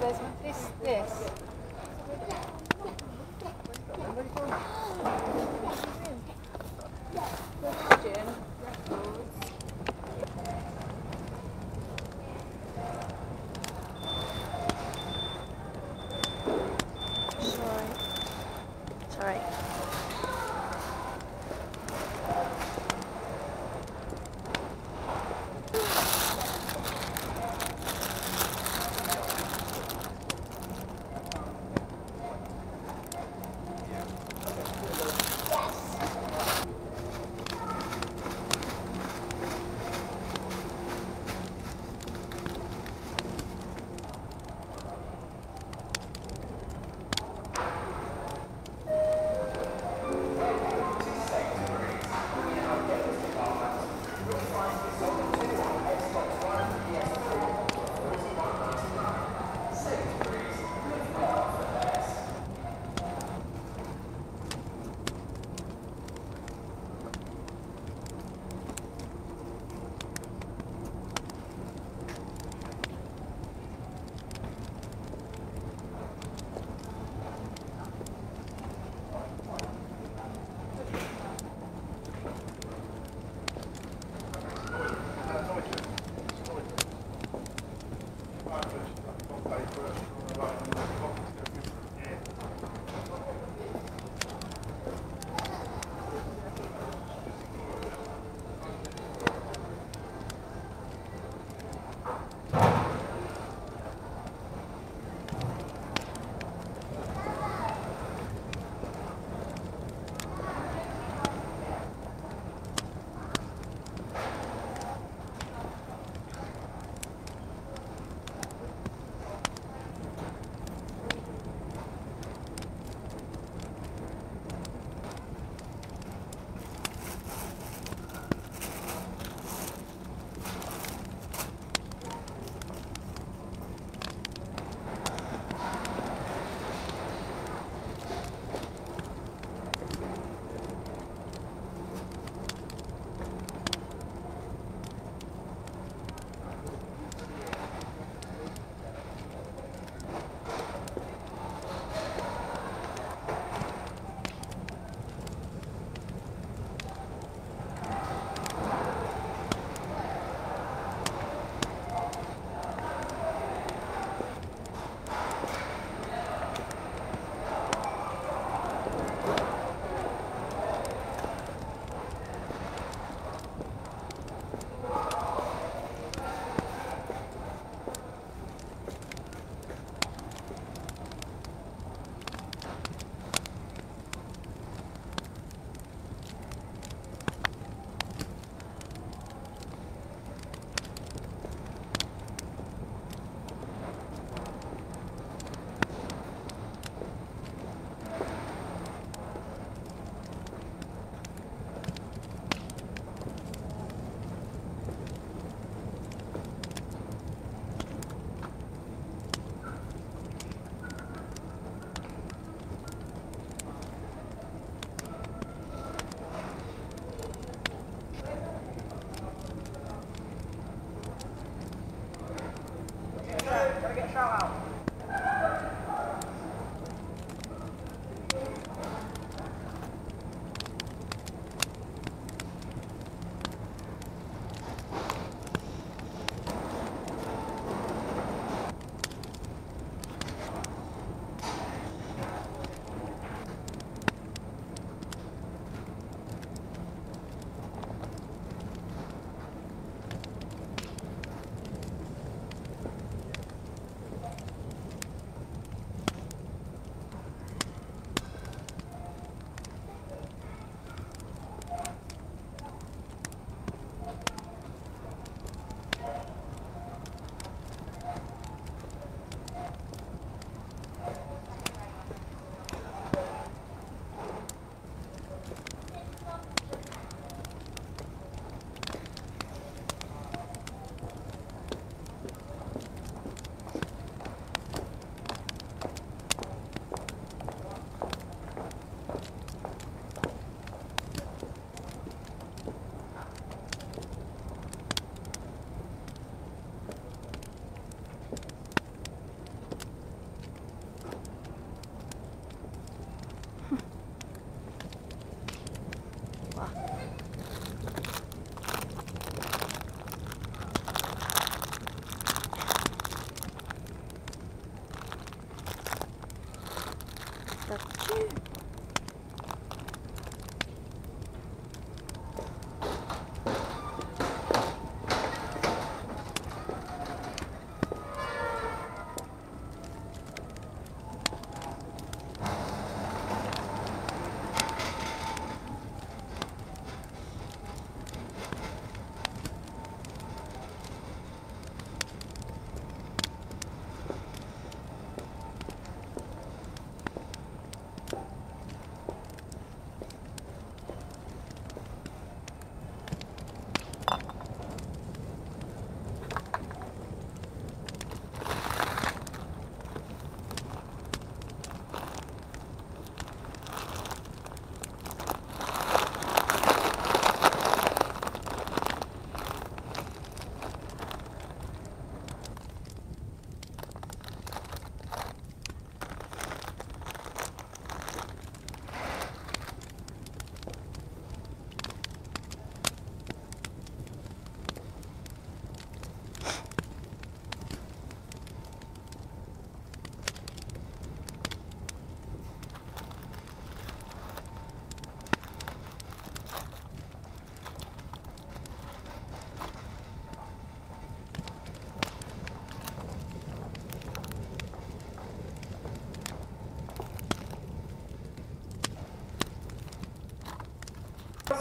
There's this, this.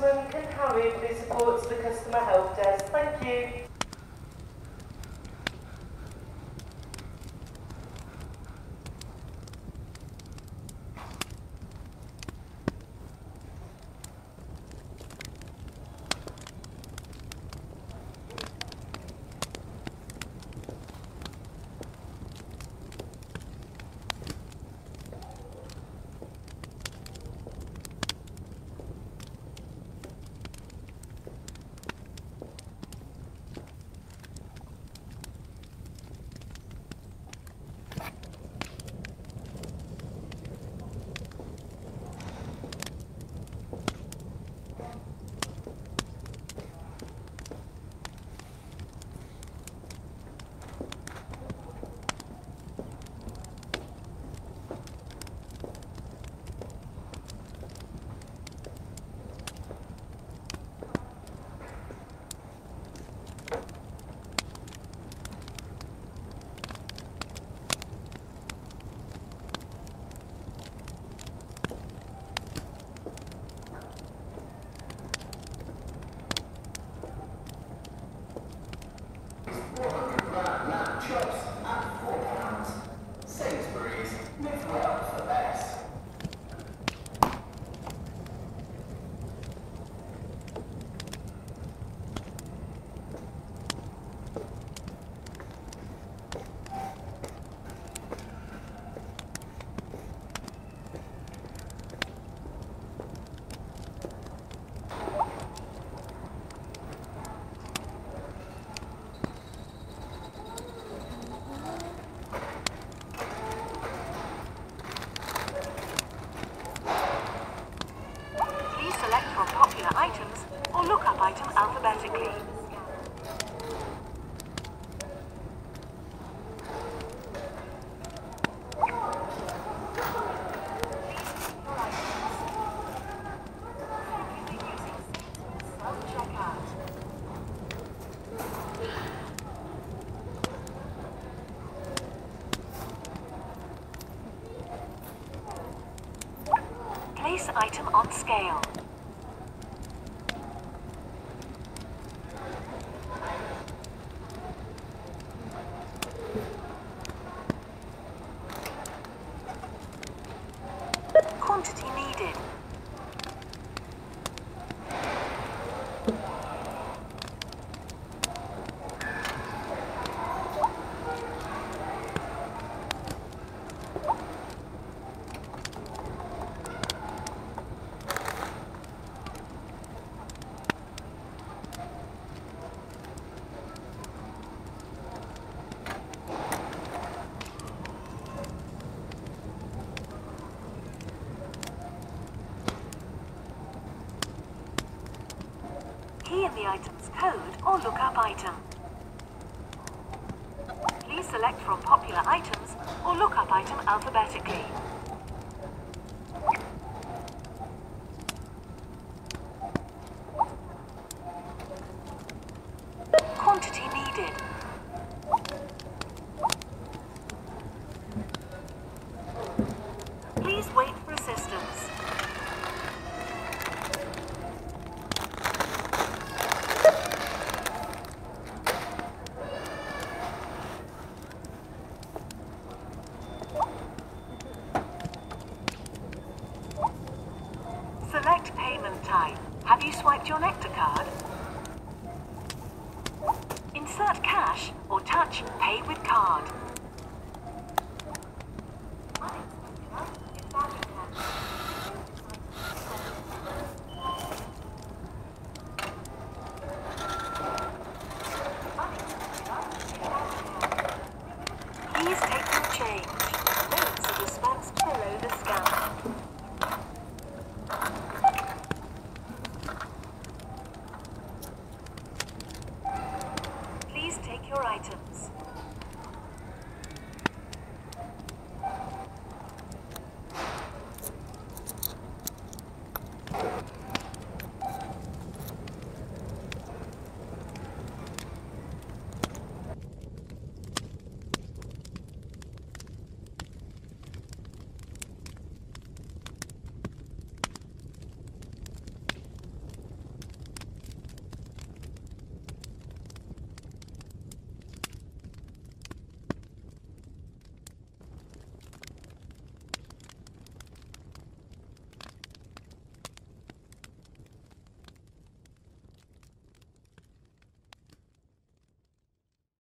Councillor can Harry, support to the Customer Help Desk. Thank you. Item on scale. Quantity needed. Item's code or look up item. Please select from popular items or look up item alphabetically. your items.